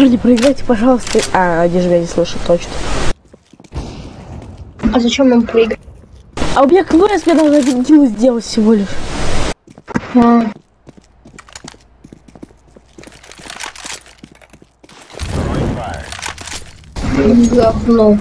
Парни, проиграйте, пожалуйста. А, они же меня не слышат точно. А зачем нам проиграть? А у меня квест мне надо один килл сделать всего лишь. А, говно.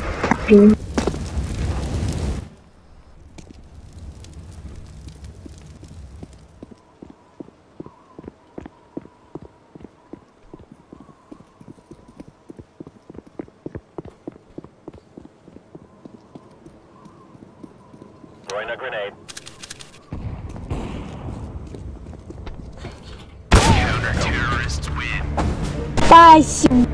Спасибо.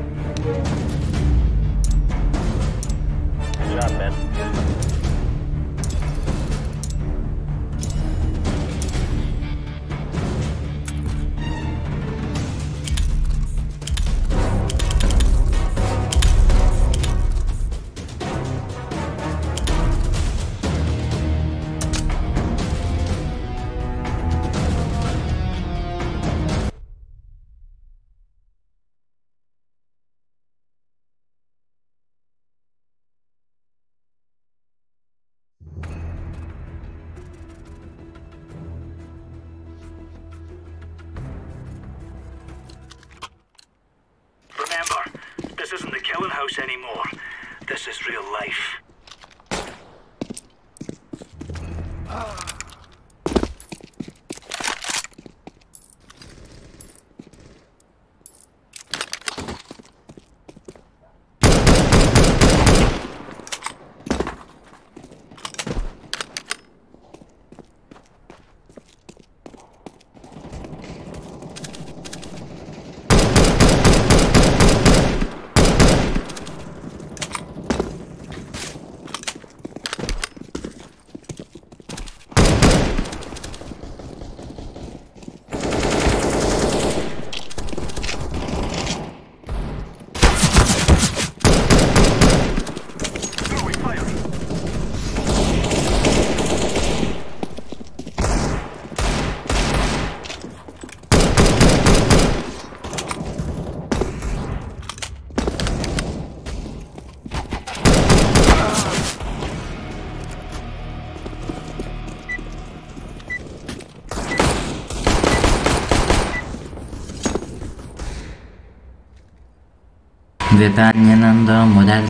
Anymore. This is real life. ve ben yanında model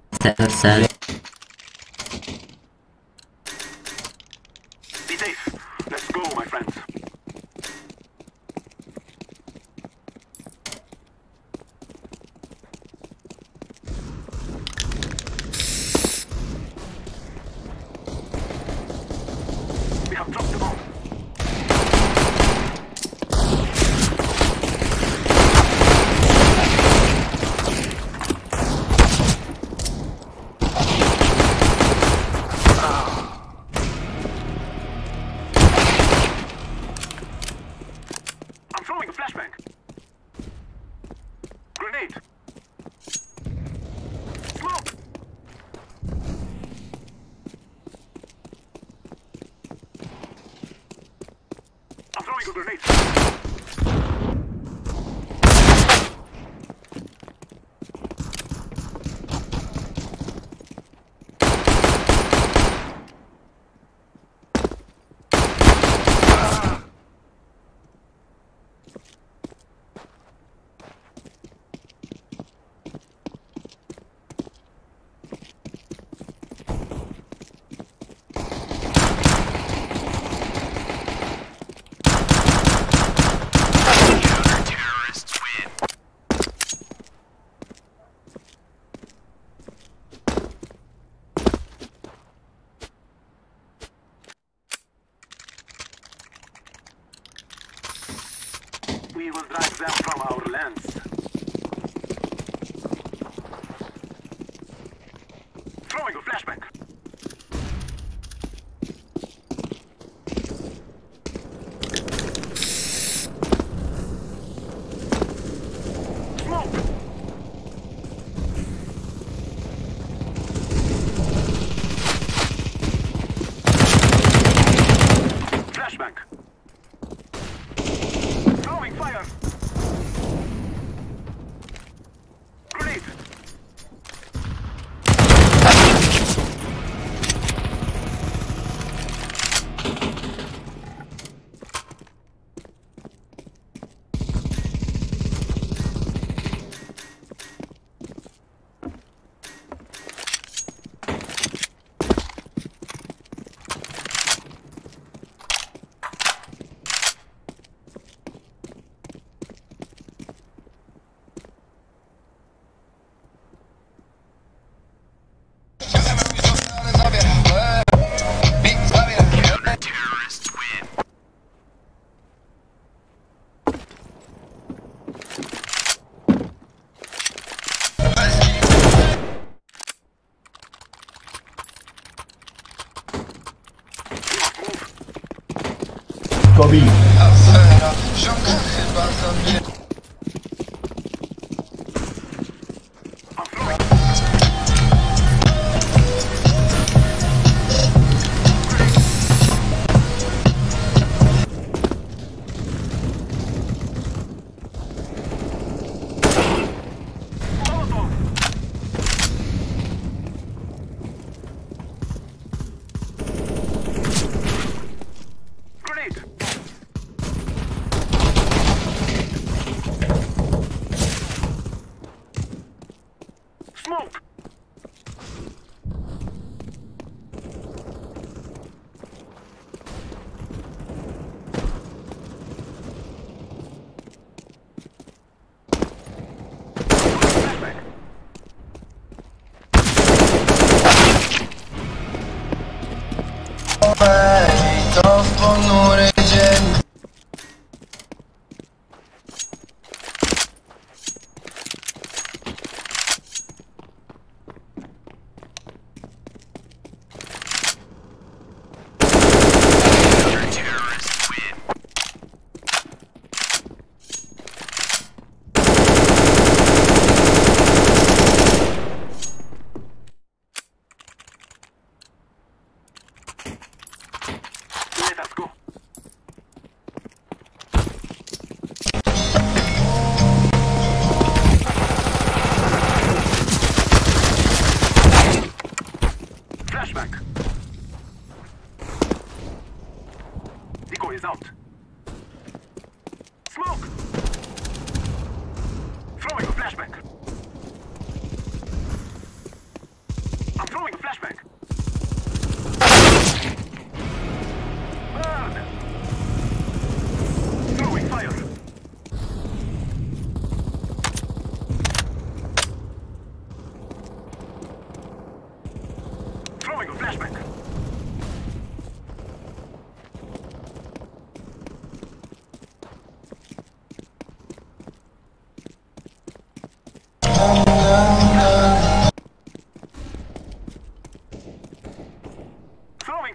grenades. on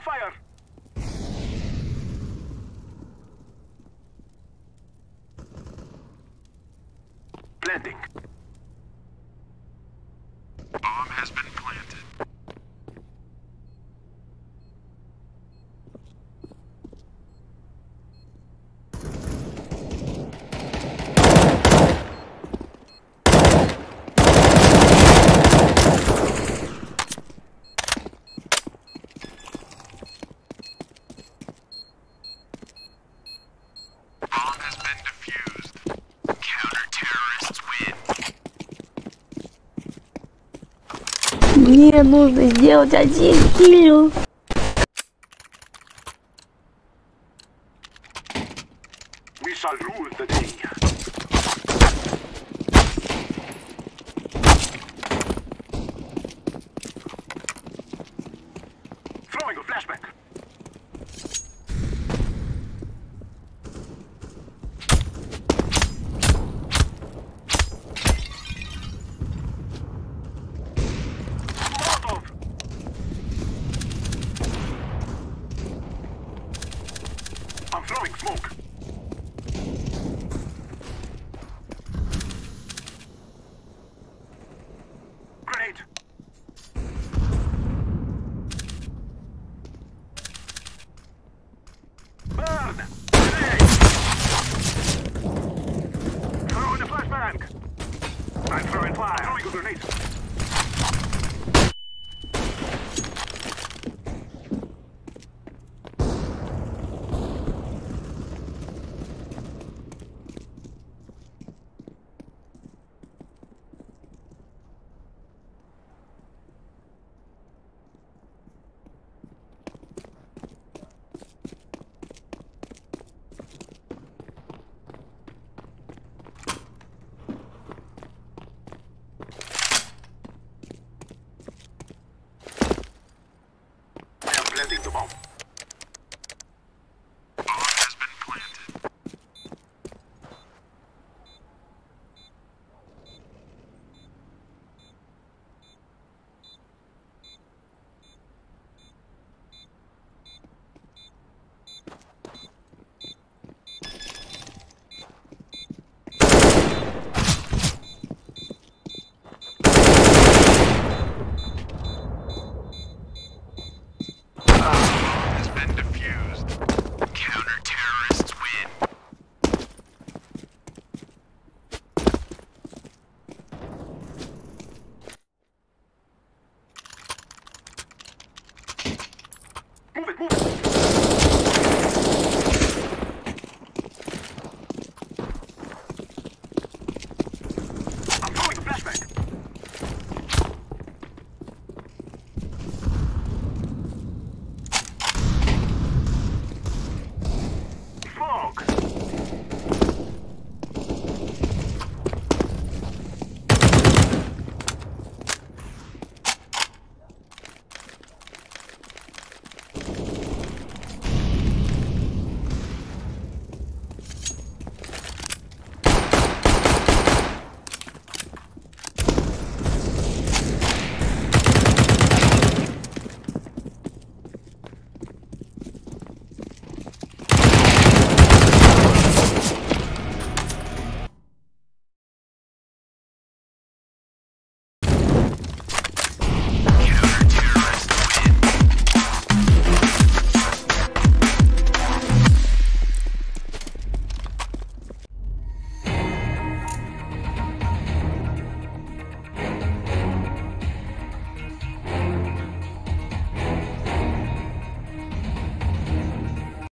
fire. Мне нужно сделать один килл.